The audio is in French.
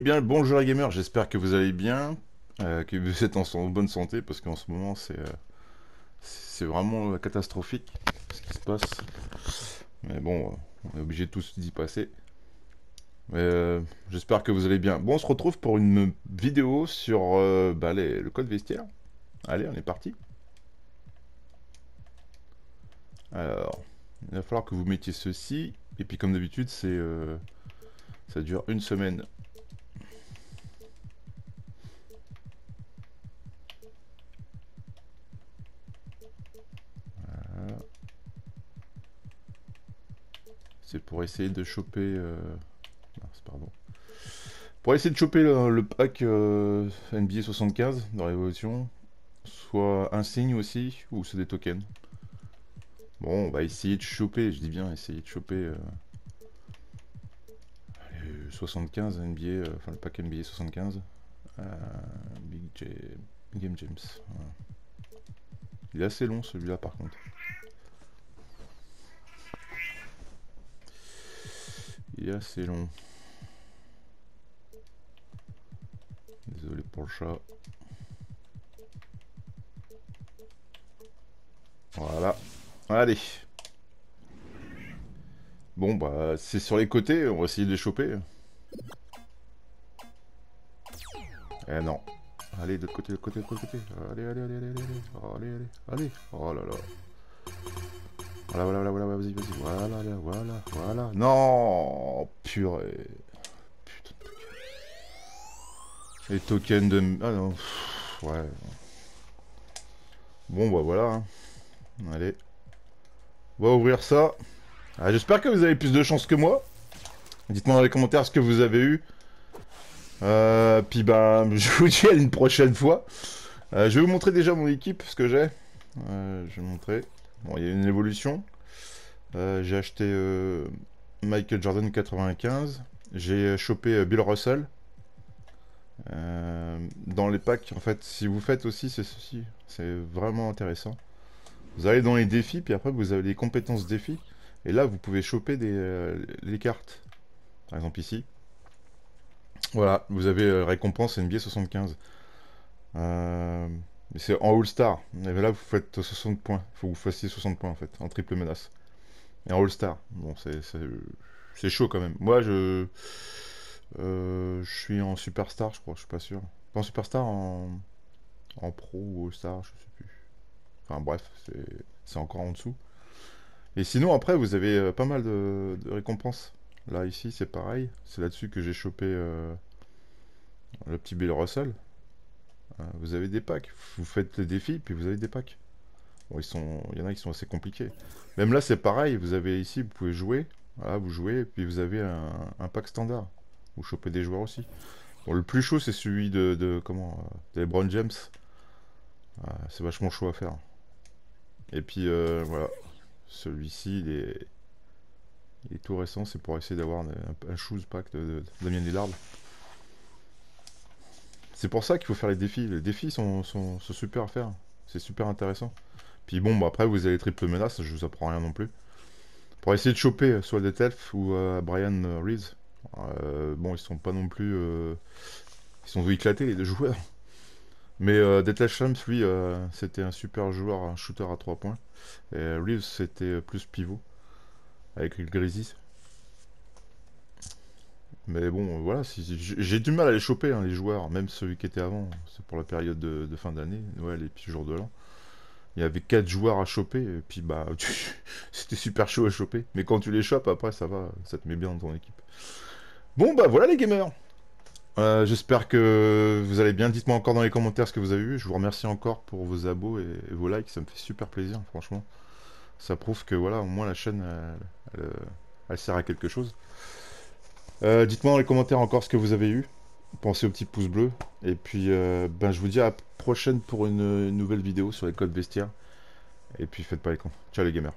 Bien, bonjour les gamers, j'espère que vous allez bien, euh, que vous êtes en, bonne santé, parce qu'en ce moment c'est euh, vraiment catastrophique ce qui se passe. Mais bon, on est obligé tous d'y passer. Euh, j'espère que vous allez bien. Bon, on se retrouve pour une vidéo sur bah, le code vestiaire. Allez, on est parti. Alors, il va falloir que vous mettiez ceci. Et puis comme d'habitude, c'est ça dure une semaine. C'est pour essayer de choper... Euh... pardon. Pour essayer de choper le, pack euh, NBA 75 dans l'évolution. Soit un signe aussi, ou c'est des tokens. Bon, on va essayer de choper, je dis bien essayer de choper... 75 euh, NBA, euh, enfin le pack NBA 75. Big Game James. Il est assez long celui-là par contre. Il est assez long. Désolé pour le chat. Voilà. Allez. Bon, bah, c'est sur les côtés. On va essayer de les choper. Eh non. Allez, de l'autre côté, de l'autre côté, de l'autre côté. Allez, allez, allez, allez, allez. Allez, allez, allez. Oh là là. Voilà, voilà, voilà, voilà, vas-y, vas-y. Voilà, voilà, voilà. Non Purée. Putain de. Les tokens de... Ah non. ouais. Bon, bah voilà. Hein. Allez. On va ouvrir ça. Ah, J'espère que vous avez plus de chance que moi. Dites-moi dans les commentaires ce que vous avez eu. Euh, puis bah, je vous dis à une prochaine fois. Euh, je vais vous montrer déjà mon équipe, ce que j'ai. Euh, je vais montrer. Bon, il y a une évolution. Euh, j'ai acheté Michael Jordan 95. J'ai chopé Bill Russell. dans les packs, en fait, si vous faites aussi, c'est ceci. C'est vraiment intéressant. Vous allez dans les défis, puis après vous avez les compétences défis. Et là, vous pouvez choper des, les cartes. Par exemple ici. Voilà, vous avez récompense NBA 75. Euh, c'est en All-Star. Et là, vous faites 60 points. Il faut que vous fassiez 60 points, en fait, en triple menace. Et en All-Star. Bon, c'est chaud, quand même. Moi, je... Euh, je suis en Superstar, je crois, je suis pas sûr. Pas en Superstar, en, en Pro ou All-Star, je sais plus. Enfin, bref, c'est encore en dessous. Et sinon, après, vous avez euh, pas mal de, récompenses. Là, ici, c'est pareil. C'est là-dessus que j'ai chopé euh, le petit Bill Russell. Euh, vous avez des packs. Vous faites les défis, puis vous avez des packs. Bon, ils sont, il y en a qui sont assez compliqués. Même là, c'est pareil. Vous avez ici, vous pouvez jouer. Voilà, vous jouez, puis vous avez un, pack standard. Vous chopez des joueurs aussi. Bon, le plus chaud, c'est celui de, comment, euh, de LeBron James. Euh, c'est vachement chaud à faire. Et puis voilà, celui-ci, il il est tout récent. C'est pour essayer d'avoir un, un, shoes pack de, de Damien Lillard. C'est pour ça qu'il faut faire les défis. Les défis sont, super à faire. C'est super intéressant. Puis bon, bah après, vous avez triple menace, je vous apprends rien non plus. Pour essayer de choper euh, soit des ou euh, Brian euh, Reeves. bon, ils sont pas non plus... ils sont éclatés, les deux joueurs. Mais euh, lui, c'était un super joueur, un shooter à 3 points. Et Reeves, c'était plus pivot. Avec le Grizzlies. Mais bon, voilà, j'ai du mal à les choper, hein, les joueurs, même celui qui était avant. C'est pour la période de, fin d'année, ouais, les petits jours de l'an. Il y avait 4 joueurs à choper, et puis bah, c'était super chaud à choper. Mais quand tu les chopes, après, ça va, ça te met bien dans ton équipe. Bon, bah voilà les gamers euh, J'espère que vous allez bien. Dites-moi encore dans les commentaires ce que vous avez vu. Je vous remercie encore pour vos abos et, vos likes. Ça me fait super plaisir, franchement. Ça prouve que voilà, au moins la chaîne, elle sert à quelque chose. Euh, dites-moi dans les commentaires encore ce que vous avez eu. Pensez au petit pouce bleu. Et puis, euh, ben, je vous dis à la prochaine pour une, nouvelle vidéo sur les codes vestiaires. Et puis, faites pas les cons. Ciao les gamers.